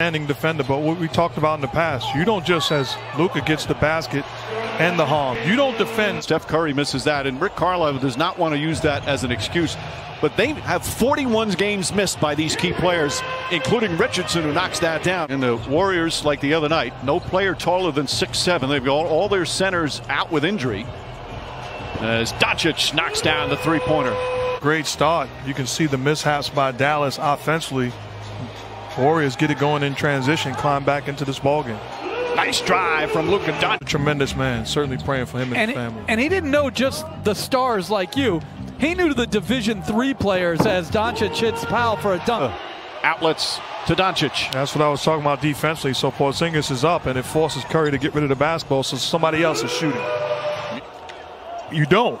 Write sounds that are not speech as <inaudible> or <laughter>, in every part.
Standing defender, but what we talked about in the past, you don't just as Luka gets the basket and the harm. You don't defend. Steph Curry misses that, and Rick Carlisle does not want to use that as an excuse. But they have 41 games missed by these key players, including Richardson, who knocks that down. And the Warriors, like the other night, no player taller than six seven. They've got all their centers out with injury. As Doncic knocks down the three-pointer. Great start. You can see the mishaps by Dallas offensively. Warriors get it going in transition, climb back into this ballgame. Nice drive from Luka Doncic. Tremendous man. Certainly praying for him and, and his family. and he didn't know just the stars like you. He knew the Division Three players as Doncic hits Powell for a dunk. Uh, outlets to Doncic. That's what I was talking about defensively. So Porzingis is up, and it forces Curry to get rid of the basketball, so somebody else is shooting. You don't.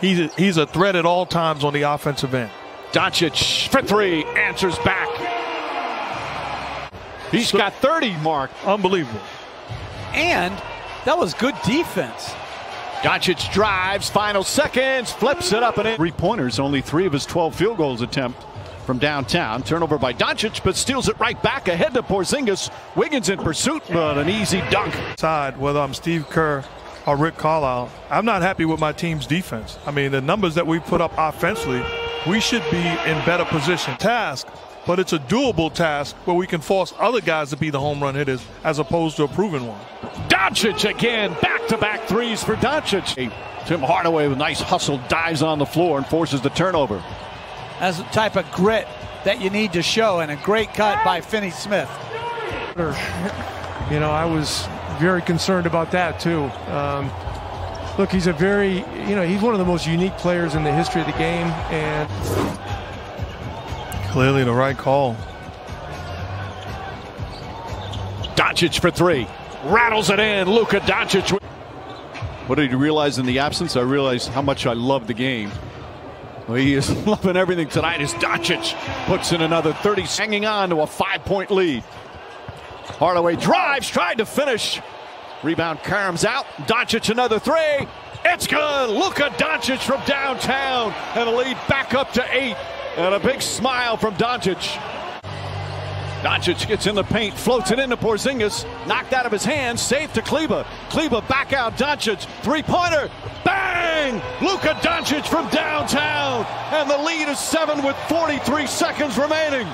He's a, he's a threat at all times on the offensive end. Doncic for three, answers back. He's so, got 30 mark. Unbelievable. And that was good defense. Doncic drives, final seconds, flips it up and in. Three pointers, only three of his 12 field goals attempt from downtown. Turnover by Doncic, but steals it right back ahead to Porzingis. Wiggins in pursuit, but an easy dunk. Side, whether I'm Steve Kerr or Rick Carlisle, I'm not happy with my team's defense. I mean, the numbers that we put up offensively, we should be in better position. Task but it's a doable task where we can force other guys to be the home run hitters as opposed to a proven one. Doncic again, back-to-back threes for Doncic. Tim Hardaway with a nice hustle dives on the floor and forces the turnover. That's the type of grit that you need to show, and a great cut by Finney Smith. You know, I was very concerned about that too. Um, look, he's a very, you know, he's one of the most unique players in the history of the game, and Clearly the right call. Doncic for three. Rattles it in. Luka Doncic. What did you realize in the absence? I realized how much I love the game. Well, he is <laughs> loving everything tonight as Doncic puts in another 30, hanging on to a five-point lead. Hardaway drives, tried to finish. Rebound Carms out. Doncic another three. It's good. Luka Doncic from downtown and a lead back up to eight. And a big smile from Doncic. Doncic gets in the paint, floats it into Porzingis, knocked out of his hands, safe to Kleber. Kleber back out, Doncic, three-pointer, bang! Luka Doncic from downtown, and the lead is seven with 43 seconds remaining.